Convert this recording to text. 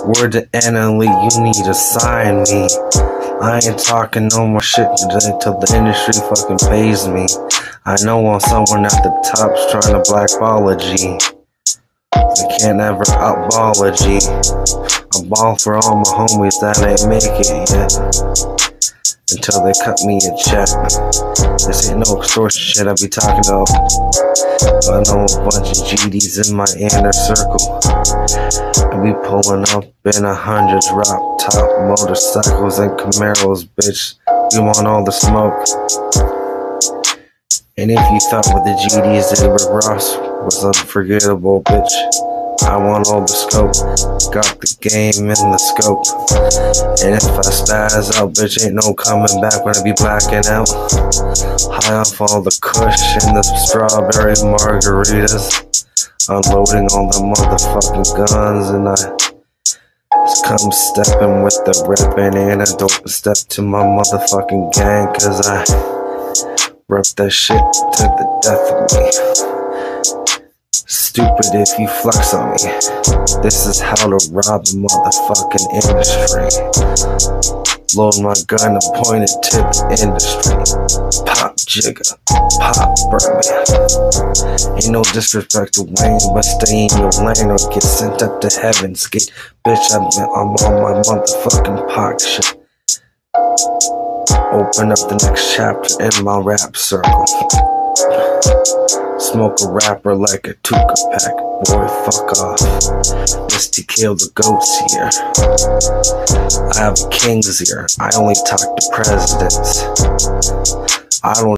Word to Annalie, you need to sign me. I ain't talking no more shit till the industry fucking pays me. I know I'm someone at the top's trying to blackball a G. I can't ever outball a G. I ball for all my homies that ain't make it yet until they cut me a check. This ain't no extortion shit I be talking about. I know a bunch of GDs in my inner circle. I be pulling up in a hundred drop top motorcycles and Camaros, bitch. We want all the smoke. And if you thought what the GDs did with Ross was unforgettable, bitch. I want all the scope. Got the game in the scope. And if I spaz out, bitch, ain't no coming back when I be blacking out. High off all the kush and the strawberry margaritas. Unloading all the motherfucking guns, and I come stepping with the ripping and I don't step to my motherfucking gang, cause I rep that shit to the death of me. Stupid if you flex on me. This is how to rob the motherfucking industry. Load my gun and point it to the industry. Pop Jigga, pop Birdman. Ain't no disrespect to Wayne, but stay in your lane or get sent up to heaven's gate. Bitch, I'm, I'm on my motherfucking pop shit. Open up the next chapter in my rap circle. Smoke a rapper like a Tuka pack. Boy, fuck off. Misty kill the goats here. I have a kings here. I only talk to presidents. I don't